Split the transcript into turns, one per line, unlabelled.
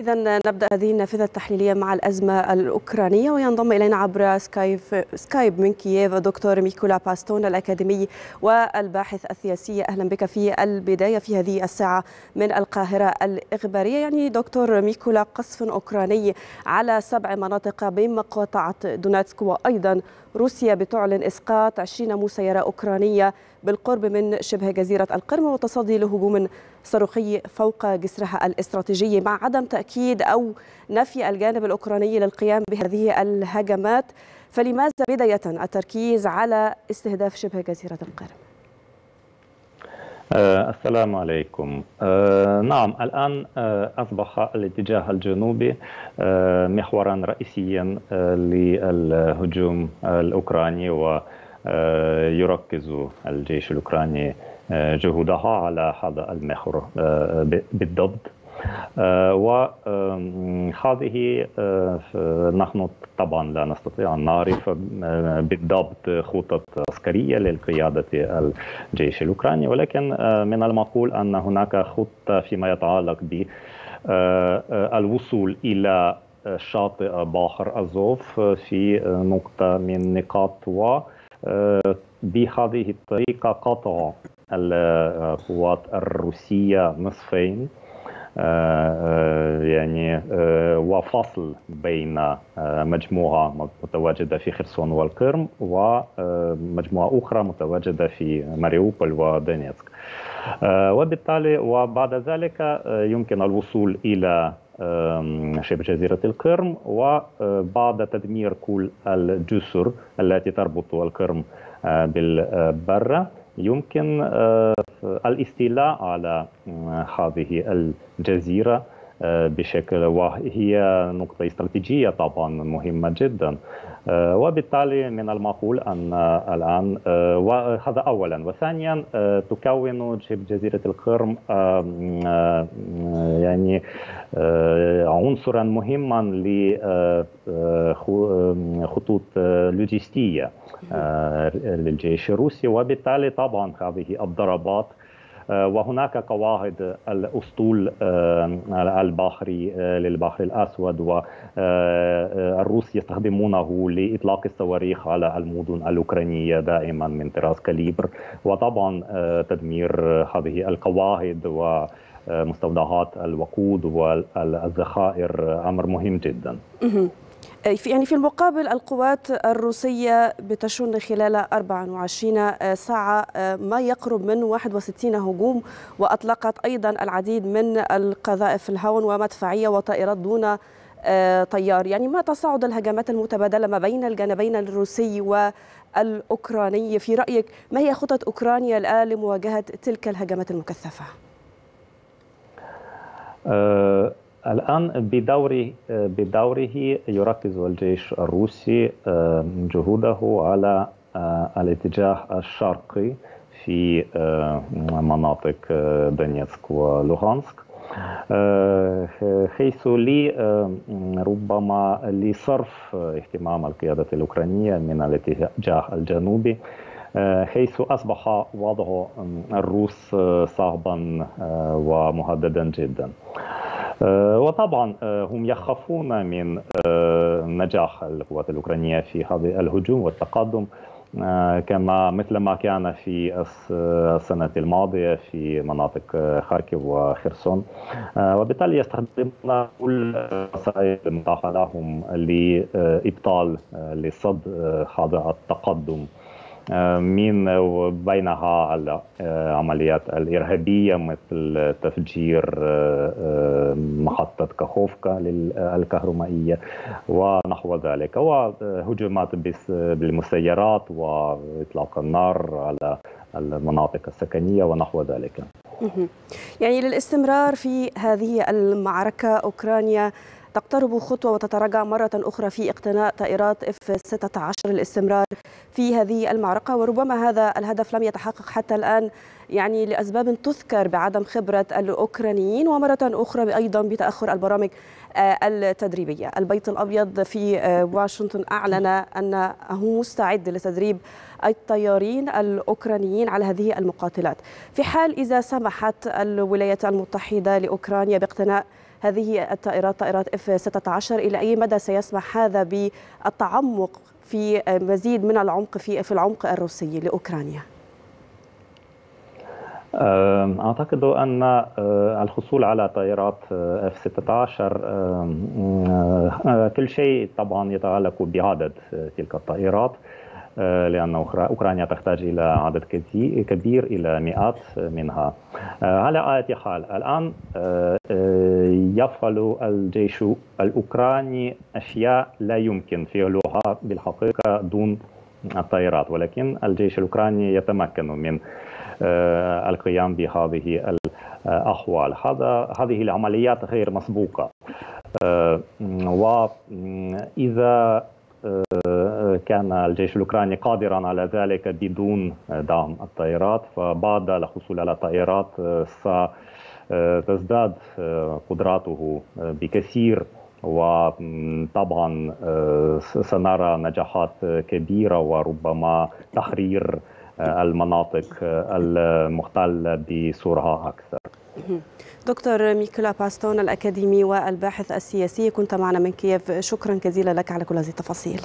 إذا نبدأ هذه النافذة التحليلية مع الأزمة الأوكرانية وينضم إلينا عبر سكايب, سكايب من كييف دكتور ميكولا باستون الأكاديمي والباحث السياسي. أهلا بك في البداية في هذه الساعة من القاهرة الإخبارية. يعني دكتور ميكولا قصف أوكراني على سبع مناطق بمقاطعة دونيتسك وأيضا روسيا بتعلن إسقاط 20 مسيرة أوكرانية بالقرب من شبه جزيرة القرم وتصدي لهجوم صاروخي فوق جسرها الاستراتيجي مع عدم تأكيد أو نفي الجانب الأوكراني للقيام بهذه الهجمات فلماذا بداية التركيز على استهداف شبه جزيرة القرم؟
السلام عليكم نعم الآن أصبح الاتجاه الجنوبي محورا رئيسيا للهجوم الأوكراني ويركز الجيش الأوكراني جهودها على هذا المحور بالضبط. وهذه نحن طبعا لا نستطيع أن نعرف بالضبط خطط عسكرية للقيادة الجيش الأوكراني ولكن من المعقول أن هناك خطة فيما يتعلق بالوصول إلى شاطئ بحر أزوف في نقطة من نقاط و بهذه الطريقة قطع القوات الروسية نصفين يعني وفصل بين مجموعة متواجدة في خرسون والقرم ومجموعة أخرى متواجدة في ماريوبول ودونيتسك. وبالتالي وبعد ذلك يمكن الوصول إلى شبه جزيرة القرم وبعد تدمير كل الجسر التي تربط القرم بالبر يمكن الاستيلاء على هذه الجزيرة. بشكل وهي نقطة استراتيجية طبعا مهمة جدا. وبالتالي من المعقول أن الآن وهذا أولا. وثانيا تكون جزيرة القرم يعني عنصرا مهما لخطوط لوجستية للجيش الروسي. وبالتالي طبعا هذه الضربات وهناك قواعد الأسطول البحري للبحر الأسود والروس يستخدمونه لإطلاق الصواريخ على المدن الأوكرانية دائما من طراز كاليبر وطبعا تدمير هذه القواعد و مستودعات الوقود والذخائر أمر مهم جدا.
يعني في المقابل القوات الروسية بتشن خلال 24 ساعة ما يقرب من 61 هجوم وأطلقت أيضا العديد من القذائف الهون ومدفعية وطائرات دون طيار يعني ما تصاعد الهجمات المتبادلة ما بين الجانبين الروسي والأوكراني في رأيك ما هي خطط أوكرانيا الآن لمواجهة تلك الهجمات المكثفة؟
الآن بدوره بدوره يركز الجيش الروسي جهوده على الاتجاه الشرقي في مناطق دونيتسك ولوغانسك. حيث لي ربما لصرف اهتمام القيادة الأوكرانية من الاتجاه الجنوبي حيث أصبح وضع الروس صعبا ومهددا جدا. وطبعا هم يخافون من نجاح القوات الأوكرانية في هذا الهجوم والتقدم. كما مثل ما كان في السنة الماضية في مناطق خاركيف وخرسون. وبالتالي يستخدمون كل وسائل المتاحة لهم لإبطال لصد هذا التقدم. من بينها العمليات الإرهابية مثل تفجير محطة كاخوفكا الكهربائية ونحو ذلك. وهجومات بالمسيرات وإطلاق النار على المناطق السكنية ونحو ذلك.
يعني للاستمرار في هذه المعركة أوكرانيا تقترب خطوة وتتراجع مرة أخرى في اقتناء طائرات اف 16 للاستمرار في هذه المعركة وربما هذا الهدف لم يتحقق حتى الآن. يعني لأسباب تذكر بعدم خبرة الأوكرانيين ومرة أخرى أيضا بتأخر البرامج التدريبية البيت الأبيض في واشنطن أعلن أنه مستعد لتدريب الطيارين الأوكرانيين على هذه المقاتلات في حال إذا سمحت الولايات المتحدة لأوكرانيا باقتناء هذه الطائرات طائرات إف 16 إلى أي مدى سيسمح هذا بالتعمق في مزيد من العمق في في العمق الروسي لأوكرانيا؟
أعتقد أن الحصول على طائرات اف 16 كل شيء طبعا يتعلق بعدد تلك الطائرات لأن أوكرانيا تحتاج إلى عدد كبير إلى مئات منها. على أي حال الآن يفعل الجيش الأوكراني أشياء لا يمكن فعلها بالحقيقة دون الطائرات ولكن الجيش الأوكراني يتمكن من القيام بهذه الأحوال. هذا هذه العمليات غير مسبوقة. وإذا كان الجيش الأوكراني قادرا على ذلك بدون دعم الطائرات فبعد الحصول على طائرات ستزداد قدراته بكثير. وطبعا سنرى نجاحات كبيرة وربما تحرير المناطق المحتلة بسرعة أكثر.
دكتور ميكولا باستون الأكاديمي والباحث السياسي كنت معنا من كييف. شكرا جزيلا لك على كل هذه التفاصيل.